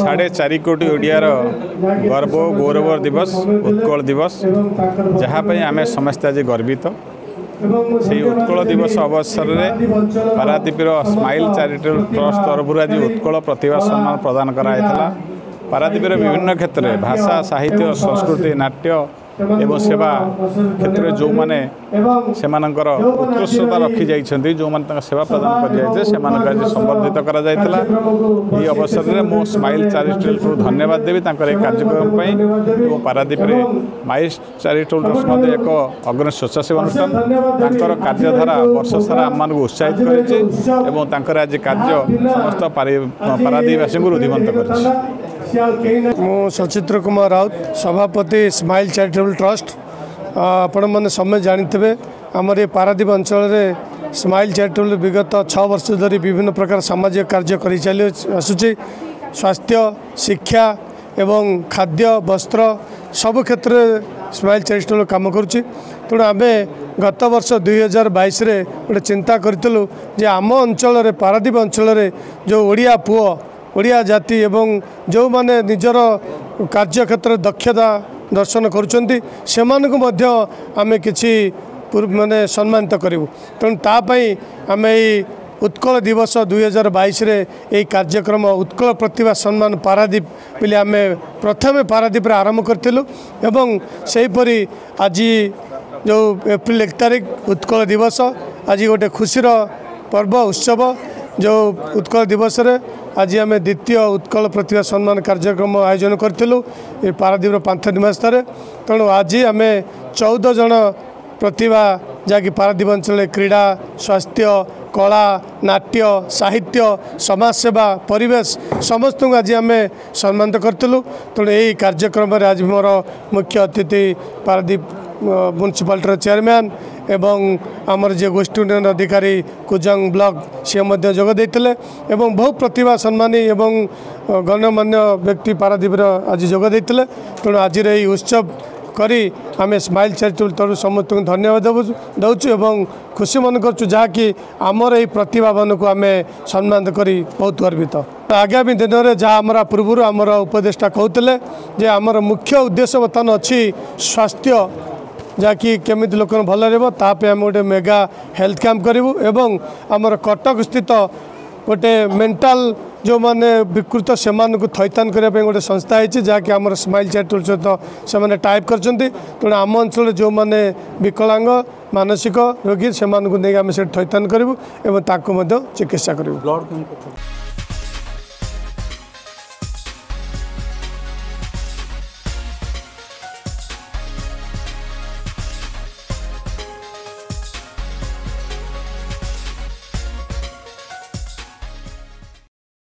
ସାଢ଼େ ଚାରି କୋଟି ଓଡ଼ିଆର ଗର୍ବ ଗୌରବ ଦିବସ ଉତ୍କଳ ଦିବସ ଯାହା ପାଇଁ ଆମେ ସମସ୍ତେ ଆଜି ଗର୍ବିତ। ସେହି ଉତ୍କଳ ଦିବସ ଅବସରରେ ପାରାଦ୍ୱୀପର ସ୍ମାଇଲ୍ ଚାରିଟେବଲ୍ ଟ୍ରଷ୍ଟ ତରଫରୁ ଆଜି ଉତ୍କଳ ପ୍ରତିଭା ସମ୍ମାନ ପ୍ରଦାନ କରାଯାଇଥିଲା। ପାରାଦ୍ୱୀପର ବିଭିନ୍ନ କ୍ଷେତ୍ରରେ ଭାଷା ସାହିତ୍ୟ ସଂସ୍କୃତି ନାଟ୍ୟ ଏବଂ ସେବା କ୍ଷେତ୍ରରେ ଯେଉଁମାନେ ସେମାନଙ୍କର ଉତ୍କୃଷ୍ଟତା ରଖିଯାଇଛନ୍ତି ଯେଉଁମାନେ ତାଙ୍କ ସେବା ପ୍ରଦାନ କରିଯାଇଥିଲେ ସେମାନଙ୍କୁ ଆଜି ସମ୍ବର୍ଦ୍ଧିତ କରାଯାଇଥିଲା। ଏହି ଅବସରରେ ମୁଁ ସ୍ମାଇଲ୍ ଚାରିଟେବଲ୍କୁ ଧନ୍ୟବାଦ ଦେବି ତାଙ୍କର ଏହି କାର୍ଯ୍ୟକ୍ରମ ପାଇଁ। ଏବଂ ପାରାଦ୍ୱୀପରେ ମାଇଲ୍ ଚାରିଟେବଲ୍ ଟ୍ରଷ୍ଟ ମଧ୍ୟ ଏକ ଅଗ୍ରଣୀ ସ୍ୱେଚ୍ଛାସେବୀ ଅନୁଷ୍ଠାନ। ତାଙ୍କର କାର୍ଯ୍ୟଧାରା ବର୍ଷ ସାରା ଆମମାନଙ୍କୁ ଉତ୍ସାହିତ କରିଛି ଏବଂ ତାଙ୍କର ଆଜି କାର୍ଯ୍ୟ ସମସ୍ତ ପାରାଦ୍ୱୀପବାସୀଙ୍କୁ ରୁଧିବନ୍ତ କରିଛି। ମୁଁ ସଚିତ୍ର କୁମାର ରାଉତ ସଭାପତି ସ୍ମାଇଲ୍ ଚାରିଟେବଲ୍ ଟ୍ରଷ୍ଟ। ଆପଣମାନେ ସମୟ ଜାଣିଥିବେ ଆମର ଏ ପାରାଦ୍ୱୀପ ଅଞ୍ଚଳରେ ସ୍ମାଇଲ୍ ଚାରିଟେବଲ୍ ବିଗତ ଛଅ ବର୍ଷ ଧରି ବିଭିନ୍ନ ପ୍ରକାର ସାମାଜିକ କାର୍ଯ୍ୟ କରିଚାଲି ଆସୁଛି। ସ୍ୱାସ୍ଥ୍ୟ ଶିକ୍ଷା ଏବଂ ଖାଦ୍ୟ ବସ୍ତ୍ର ସବୁ କ୍ଷେତ୍ରରେ ସ୍ମାଇଲ୍ ଚାରିଟେବଲ୍ କାମ କରୁଛି। ତେଣୁ ଆମେ ଗତ ବର୍ଷ ଦୁଇ ହଜାର ବାଇଶରେ ଗୋଟେ ଚିନ୍ତା କରିଥିଲୁ ଯେ ଆମ ଅଞ୍ଚଳରେ ପାରାଦ୍ୱୀପ ଅଞ୍ଚଳରେ ଯେଉଁ ଓଡ଼ିଆ ପୁଅ ଓଡ଼ିଆ ଜାତି ଏବଂ ଯେଉଁମାନେ ନିଜର କାର୍ଯ୍ୟକ୍ଷେତ୍ରରେ ଦକ୍ଷତା ଦର୍ଶନ କରୁଛନ୍ତି ସେମାନଙ୍କୁ ମଧ୍ୟ ଆମେ କିଛି ମାନେ ସମ୍ମାନିତ କରିବୁ। ତେଣୁ ତା ପାଇଁ ଆମେ ଏଇ ଉତ୍କଳ ଦିବସ ଦୁଇହଜାର ବାଇଶରେ ଏହି କାର୍ଯ୍ୟକ୍ରମ ଉତ୍କଳ ପ୍ରତିଭା ସମ୍ମାନ ପାରାଦ୍ୱୀପ ବୋଲି ଆମେ ପ୍ରଥମେ ପାରାଦ୍ୱୀପରେ ଆରମ୍ଭ କରିଥିଲୁ ଏବଂ ସେହିପରି ଆଜି ଯେଉଁ ଏପ୍ରିଲ ଏକ ତାରିଖ ଉତ୍କଳ ଦିବସ ଆଜି ଗୋଟେ ଖୁସିର ପର୍ବ ଉତ୍ସବ ଯେଉଁ ଉତ୍କଳ ଦିବସରେ ଆଜି ଆମେ ଦ୍ୱିତୀୟ ଉତ୍କଳ ପ୍ରତିଭା ସମ୍ମାନ କାର୍ଯ୍ୟକ୍ରମ ଆୟୋଜନ କରିଥିଲୁ ଏ ପାରାଦ୍ୱୀପର ପାନ୍ଥ ନିବାସରେ। ତେଣୁ ଆଜି ଆମେ ଚଉଦ ଜଣ ପ୍ରତିଭା ଯାହାକି ପାରାଦ୍ୱୀପ ଅଞ୍ଚଳରେ କ୍ରୀଡ଼ା ସ୍ୱାସ୍ଥ୍ୟ କଳା ନାଟ୍ୟ ସାହିତ୍ୟ ସମାଜସେବା ପରିବେଶ ସମସ୍ତଙ୍କୁ ଆଜି ଆମେ ସମ୍ମାନିତ କରିଥିଲୁ। ତେଣୁ ଏହି କାର୍ଯ୍ୟକ୍ରମରେ ଆଜି ମୋର ମୁଖ୍ୟ ଅତିଥି ପାରାଦ୍ୱୀପ ମ୍ୟୁନିସିପାଲିଟିର ଚେୟାରମ୍ୟାନ୍ ଏବଂ ଆମର ଯିଏ ଗୋଷ୍ଠୀ ଉନ୍ନୟନ ଅଧିକାରୀ କୁଜଙ୍ଗ ବ୍ଲକ ସିଏ ମଧ୍ୟ ଯୋଗ ଦେଇଥିଲେ ଏବଂ ବହୁ ପ୍ରତିଭା ସମ୍ମାନୀ ଏବଂ ଗଣ୍ୟମାନ୍ୟ ବ୍ୟକ୍ତି ପାରାଦ୍ୱୀପର ଆଜି ଯୋଗ ଦେଇଥିଲେ। ତେଣୁ ଆଜିର ଏହି ଉତ୍ସବ କରି ଆମେ ସ୍ମାଇଲ୍ ଚାରିଟେବଲ୍ ତରଫରୁ ସମସ୍ତଙ୍କୁ ଧନ୍ୟବାଦ ଦେଉଛୁ ଏବଂ ଖୁସି ମନେ କରୁଛୁ ଯାହାକି ଆମର ଏହି ପ୍ରତିଭାମାନଙ୍କୁ ଆମେ ସମ୍ମାନ କରି ବହୁତ ଗର୍ବିତ। ଆଗାମୀ ଦିନରେ ଯାହା ଆମର ପୂର୍ବରୁ ଆମର ଉପଦେଷ୍ଟା କହୁଥିଲେ ଯେ ଆମର ମୁଖ୍ୟ ଉଦ୍ଦେଶ୍ୟ ବର୍ତ୍ତମାନ ଅଛି ସ୍ୱାସ୍ଥ୍ୟ ଯାହାକି କେମିତି ଲୋକ ଭଲ ରହିବ ତା ପାଇଁ ଆମେ ଗୋଟେ ମେଗା ହେଲ୍ଥ କ୍ୟାମ୍ପ କରିବୁ ଏବଂ ଆମର କଟକ ସ୍ଥିତ ଗୋଟେ ମେଣ୍ଟାଲ ଯେଉଁମାନେ ବିକୃତ ସେମାନଙ୍କୁ ଥଇଥାନ କରିବା ପାଇଁ ଗୋଟେ ସଂସ୍ଥା ହେଇଛି ଯାହାକି ଆମର ସ୍ମାଇଲ୍ ଚାରିଟେବଲ୍ ସହିତ ସେମାନେ ଟାଇପ୍ କରିଛନ୍ତି। ତେଣୁ ଆମ ଅଞ୍ଚଳରେ ଯେଉଁମାନେ ବିକଳାଙ୍ଗ ମାନସିକ ରୋଗୀ ସେମାନଙ୍କୁ ନେଇକି ଆମେ ସେଠି ଥଇଥାନ କରିବୁ ଏବଂ ତାଙ୍କୁ ମଧ୍ୟ ଚିକିତ୍ସା କରିବୁ।